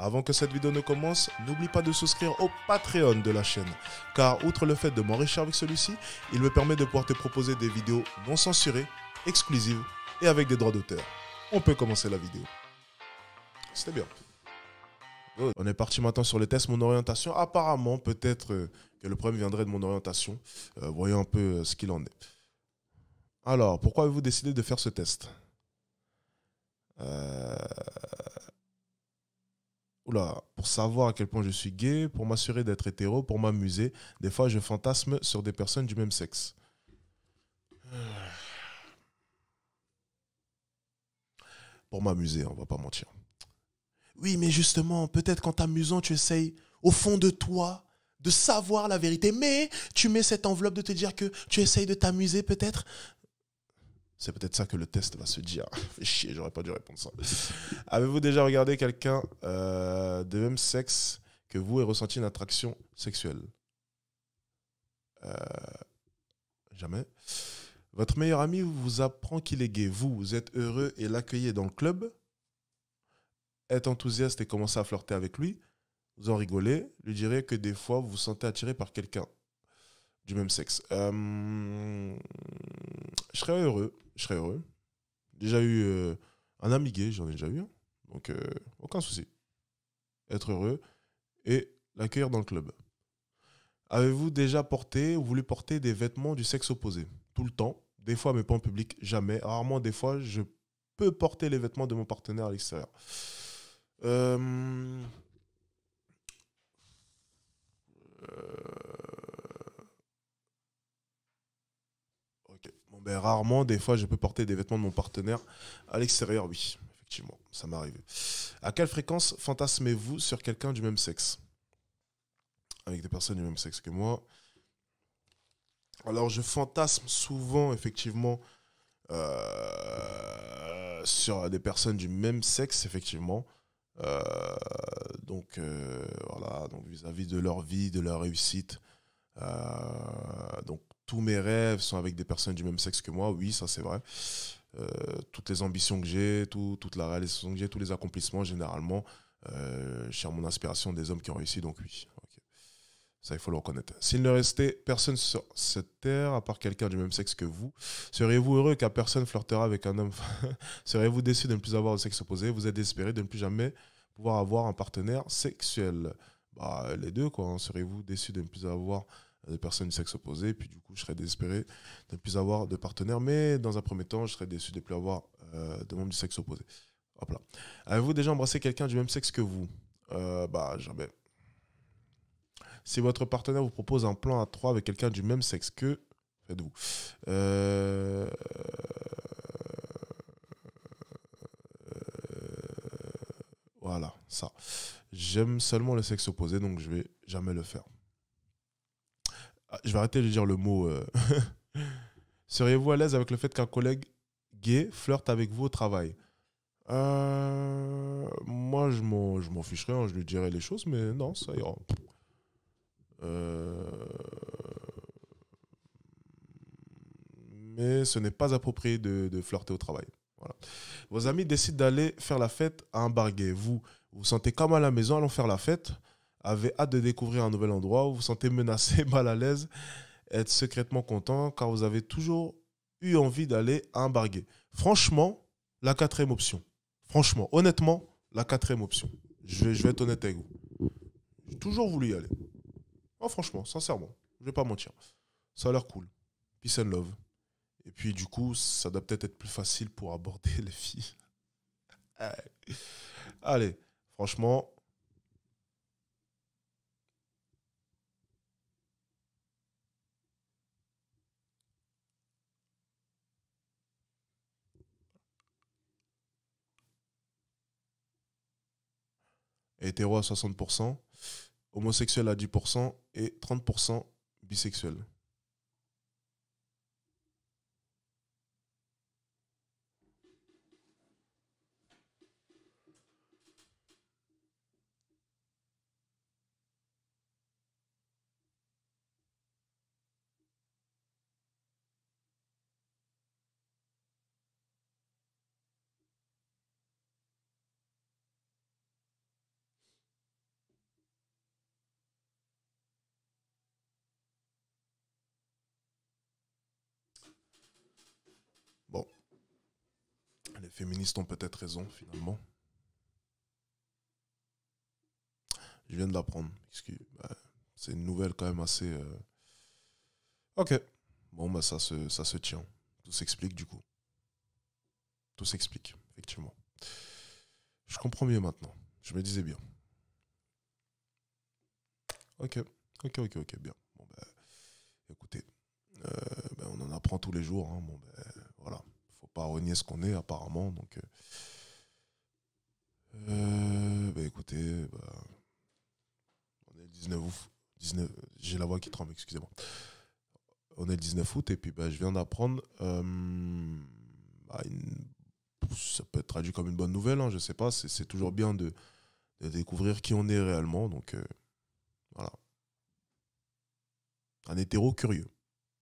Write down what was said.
Avant que cette vidéo ne commence, n'oublie pas de souscrire au Patreon de la chaîne, car outre le fait de m'enrichir avec celui-ci, il me permet de pouvoir te proposer des vidéos non censurées, exclusives et avec des droits d'auteur. On peut commencer la vidéo. C'était bien. On est parti maintenant sur le test mon orientation. Apparemment, peut-être euh, que le problème viendrait de mon orientation. Euh, voyons un peu euh, ce qu'il en est. Alors, pourquoi avez-vous décidé de faire ce test? Euh, Oula, pour savoir à quel point je suis gay, pour m'assurer d'être hétéro, pour m'amuser. Des fois, je fantasme sur des personnes du même sexe. Pour m'amuser, on va pas mentir. Oui, mais justement, peut-être qu'en t'amusant, tu essayes, au fond de toi, de savoir la vérité. Mais tu mets cette enveloppe de te dire que tu essayes de t'amuser, peut-être. C'est peut-être ça que le test va se dire. Fais chier, j'aurais pas dû répondre ça. Avez-vous déjà regardé quelqu'un euh, de même sexe que vous et ressenti une attraction sexuelle? Euh, Jamais. Votre meilleur ami vous apprend qu'il est gay. Vous, vous êtes heureux et l'accueillez dans le club. Êtes enthousiaste et commencez à flirter avec lui. Vous en rigolez. Lui direz que des fois vous vous sentez attiré par quelqu'un du même sexe. Euh, je serais heureux. Je serais heureux. Déjà eu euh, un ami gay, j'en ai déjà eu. Donc, euh, aucun souci. Être heureux et l'accueillir dans le club. Avez-vous déjà porté ou voulu porter des vêtements du sexe opposé? Tout le temps. Des fois, mais pas en public. Jamais. Rarement, des fois, je peux porter les vêtements de mon partenaire à l'extérieur. Euh, euh, Ok. Bon, ben, rarement, des fois, je peux porter des vêtements de mon partenaire à l'extérieur, oui. Effectivement, ça m'est arrivé. À quelle fréquence fantasmez-vous sur quelqu'un du même sexe? Avec des personnes du même sexe que moi. Alors, je fantasme souvent, effectivement, euh, sur des personnes du même sexe, effectivement. Euh, donc, euh, voilà, vis-à-vis de leur vie, de leur réussite. Donc, tous mes rêves sont avec des personnes du même sexe que moi, oui, ça c'est vrai. Euh, toutes les ambitions que j'ai, tout- toute la réalisation que j'ai, tous les accomplissements, généralement, euh, je mon inspiration des hommes qui ont réussi, donc oui. Ça, il faut le reconnaître. S'il ne restait personne sur cette terre, à part quelqu'un du même sexe que vous, seriez-vous heureux qu'à personne flirtera avec un homme? Seriez-vous déçu de ne plus avoir de sexe opposé? Vous êtes désespéré de ne plus jamais pouvoir avoir un partenaire sexuel? Bah, Les deux, quoi. hein. Seriez-vous déçu de ne plus avoir de personnes du sexe opposé Puis du coup, je serais désespéré de ne plus avoir de partenaire. Mais dans un premier temps, je serais déçu de ne plus avoir euh, de membres du sexe opposé. Hop là. Avez-vous déjà embrassé quelqu'un du même sexe que vous? Euh, Bah, jamais. Si votre partenaire vous propose un plan à trois avec quelqu'un du même sexe que, faites-vous Euh, Voilà, ça. J'aime seulement le sexe opposé, donc je vais jamais le faire. Ah, Je vais arrêter de dire le mot. euh. Seriez-vous à l'aise avec le fait qu'un collègue gay flirte avec vous au travail? Euh, Moi, je m'en je m'en ficherais, hein, je lui dirais les choses, mais non, ça ira. Euh, Mais ce n'est pas approprié de, de flirter au travail. Voilà. Vos amis décident d'aller faire la fête à un bar gay. Vous vous vous sentez comme à la maison, allons faire la fête. Avez hâte de découvrir un nouvel endroit. Vous vous sentez menacé, mal à l'aise, être secrètement content car vous avez toujours eu envie d'aller à un bar gay. Franchement, la quatrième option. Franchement, honnêtement, la quatrième option. Je vais, je vais être honnête avec vous. J'ai toujours voulu y aller. Oh, franchement, sincèrement, je vais pas mentir. Ça a l'air cool. Peace and love. Et puis, du coup, ça doit peut-être être plus facile pour aborder les filles. Allez, franchement. Hétéro à 60%, homosexuel à 10% et 30% bisexuel. Féministes ont peut-être raison, finalement. Je viens de l'apprendre. Bah, c'est une nouvelle quand même assez. Euh, ok. Bon, bah, ça se, ça se tient. Tout s'explique du coup. Tout s'explique, effectivement. Je comprends mieux maintenant. Je me disais bien. Ok, ok, ok, ok, bien. Bon, ben, écoutez, euh, ben, on en apprend tous les jours. Hein. Bon, pas renier ce qu'on est, apparemment. Donc, euh, euh ben, écoutez, ben, on est le 19 août. 19, j'ai la voix qui tremble, excusez-moi. On est le 19 août et puis ben, je viens d'apprendre. Euh, bah, ça peut être traduit comme une bonne nouvelle, hein, je sais pas. C'est, toujours bien de, découvrir qui on est réellement. Donc, voilà. Un hétéro curieux.